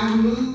I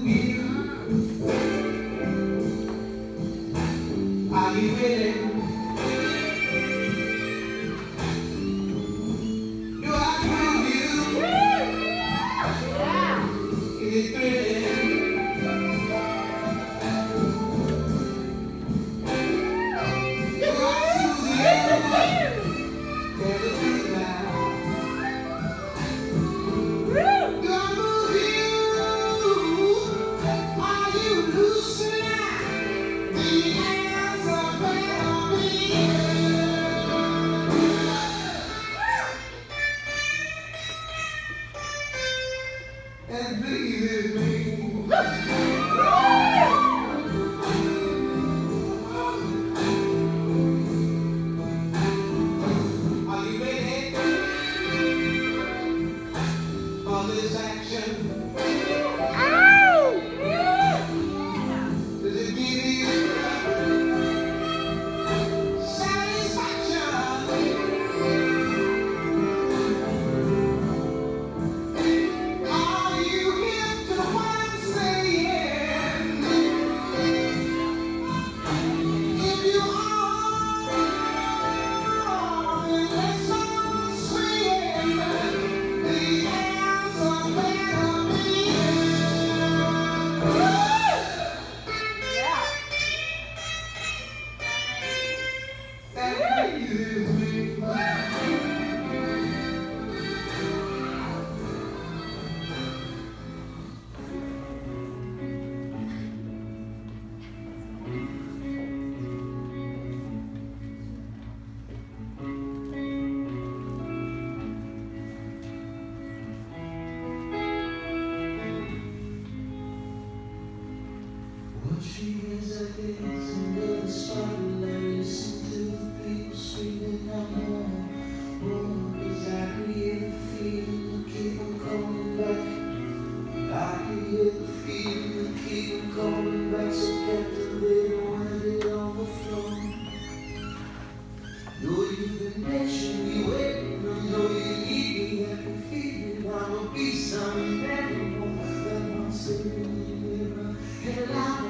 this action? Know you've been patient, you waiting, I know you need me every feeling. I will be some animal that wants to be nearer. And I